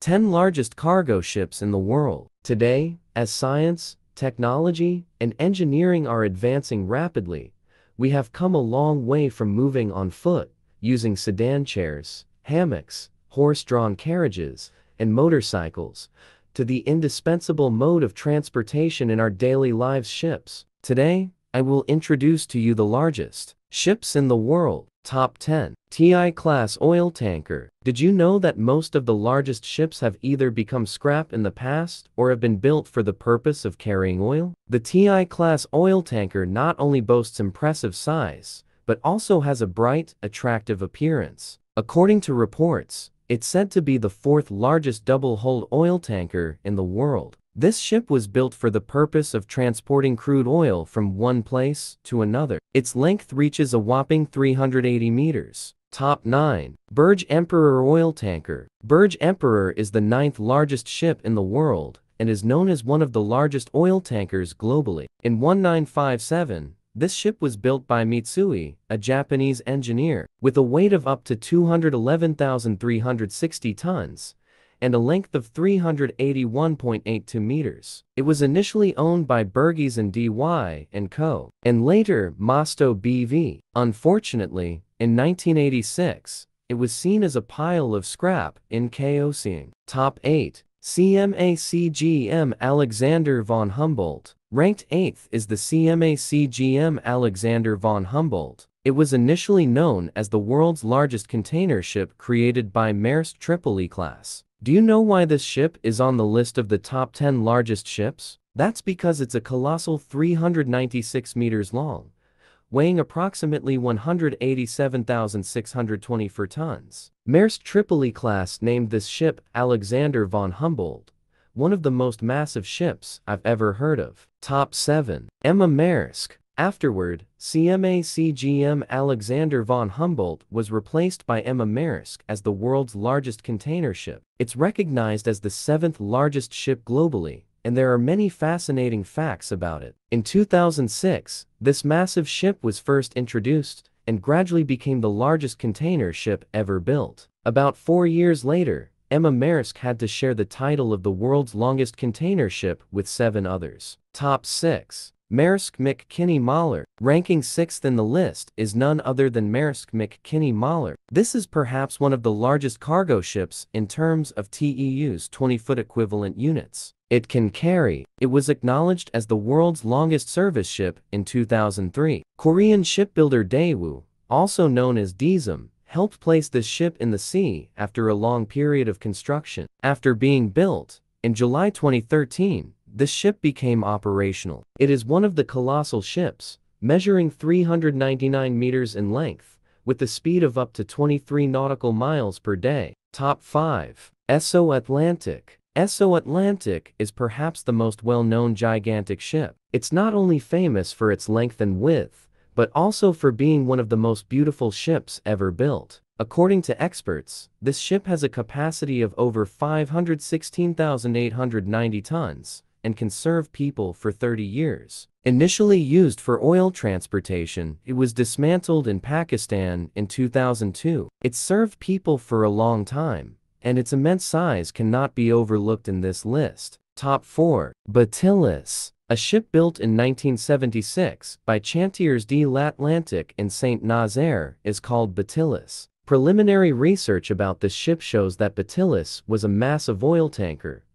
10 largest cargo ships in the world. Today, as science, technology, and engineering are advancing rapidly, we have come a long way from moving on foot, using sedan chairs, hammocks, horse-drawn carriages, and motorcycles, to the indispensable mode of transportation in our daily lives ships. Today, I will introduce to you the largest ships in the world. Top 10. TI Class Oil Tanker. Did you know that most of the largest ships have either become scrap in the past or have been built for the purpose of carrying oil? The TI Class Oil Tanker not only boasts impressive size, but also has a bright, attractive appearance. According to reports, it's said to be the fourth largest double-hulled oil tanker in the world. This ship was built for the purpose of transporting crude oil from one place to another. Its length reaches a whopping 380 meters. Top 9. Berge Emperor Oil Tanker. Berge Emperor is the ninth largest ship in the world and is known as one of the largest oil tankers globally. In 1957, this ship was built by Mitsui, a Japanese engineer, with a weight of up to 211,360 tons and a length of 381.82 meters. It was initially owned by Burgess and DY and Co. and later Mosto BV. Unfortunately, in 1986, it was seen as a pile of scrap in Kaohsiung. Top 8. CMA-CGM Alexander von Humboldt. Ranked 8th is the CMA-CGM Alexander von Humboldt. It was initially known as the world's largest container ship created by Maersk Tripoli class. Do you know why this ship is on the list of the top 10 largest ships? That's because it's a colossal 396 meters long, weighing approximately 187,624 tons. Maersk Tripoli class named this ship Alexander von Humboldt, one of the most massive ships I've ever heard of. Top 7. Emma Maersk. Afterward, CMA CGM Alexander von Humboldt was replaced by Emma Maersk as the world's largest container ship. It's recognized as the seventh largest ship globally, and there are many fascinating facts about it. In 2006, this massive ship was first introduced and gradually became the largest container ship ever built. About four years later, Emma Maersk had to share the title of the world's longest container ship with seven others. Top 6. Maersk Mc-Kinney Moller, ranking 6th in the list, is none other than Maersk Mc-Kinney Moller. This is perhaps one of the largest cargo ships in terms of TEU's 20-foot equivalent units. It can carry. It was acknowledged as the world's longest service ship in 2003. Korean shipbuilder Daewoo, also known as Daesom, helped place this ship in the sea after a long period of construction. After being built, in July 2013, the ship became operational. It is one of the colossal ships, measuring 399 meters in length, with a speed of up to 23 nautical miles per day. Top 5. Esso Atlantic. Esso Atlantic is perhaps the most well-known gigantic ship. It's not only famous for its length and width, but also for being one of the most beautiful ships ever built. According to experts, this ship has a capacity of over 516,890 tons, and can serve people for 30 years. Initially used for oil transportation, it was dismantled in Pakistan in 2002. It served people for a long time, and its immense size cannot be overlooked in this list. Top 4. Batillus. A ship built in 1976 by Chantiers de l'Atlantique in St. Nazaire is called Batillus. Preliminary research about this ship shows that Batillus was a massive oil tanker,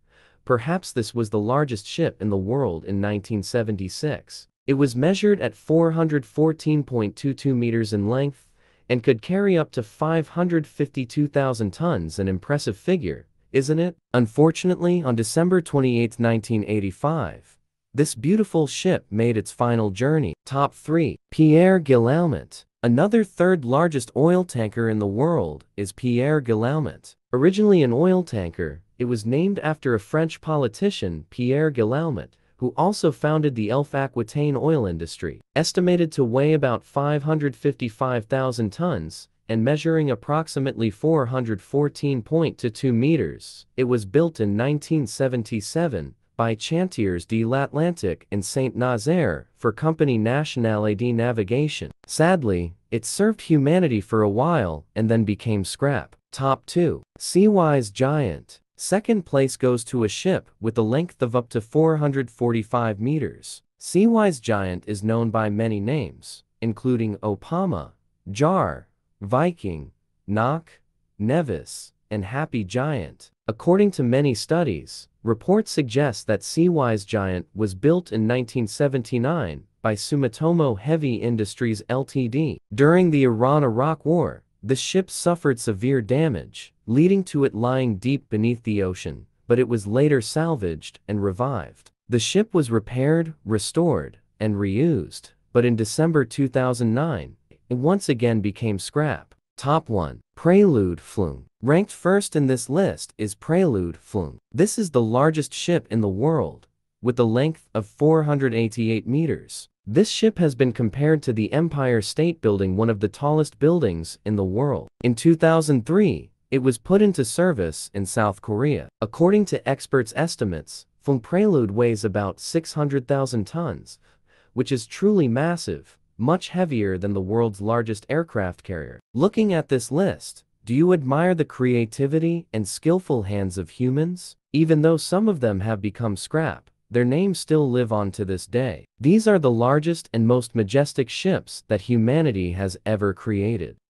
Perhaps this was the largest ship in the world in 1976. It was measured at 414.22 meters in length and could carry up to 552,000 tons an impressive figure, isn't it? Unfortunately, on December 28, 1985, this beautiful ship made its final journey. Top 3. Pierre Guillaumat. Another third largest oil tanker in the world is Pierre Guillaumat. Originally an oil tanker, it was named after a French politician, Pierre Guillaumat, who also founded the Elf Aquitaine oil industry. Estimated to weigh about 555,000 tons and measuring approximately 414.2 meters, it was built in 1977 by Chantiers de l'Atlantique in Saint Nazaire for Compagnie Nationale de Navigation. Sadly, it served humanity for a while and then became scrap. Top 2. Seawise Giant Second place goes to a ship with a length of up to 445 meters. Seawise Giant is known by many names, including Oppama, Jahre, Viking, Knock, Nevis, and Happy Giant. According to many studies, reports suggest that Seawise Giant was built in 1979 by Sumitomo Heavy Industries Ltd. During the Iran-Iraq War, the ship suffered severe damage, leading to it lying deep beneath the ocean, but it was later salvaged and revived. The ship was repaired, restored, and reused, but in December 2009, it once again became scrap. Top 1. Prelude FLNG. Ranked first in this list is Prelude FLNG. This is the largest ship in the world, with a length of 488 meters. This ship has been compared to the Empire State Building, one of the tallest buildings in the world. In 2003, it was put into service in South Korea. According to experts' estimates, FLNG Prelude weighs about 600,000 tons, which is truly massive, much heavier than the world's largest aircraft carrier. Looking at this list, do you admire the creativity and skillful hands of humans? Even though some of them have become scrap, their names still live on to this day. These are the largest and most majestic ships that humanity has ever created.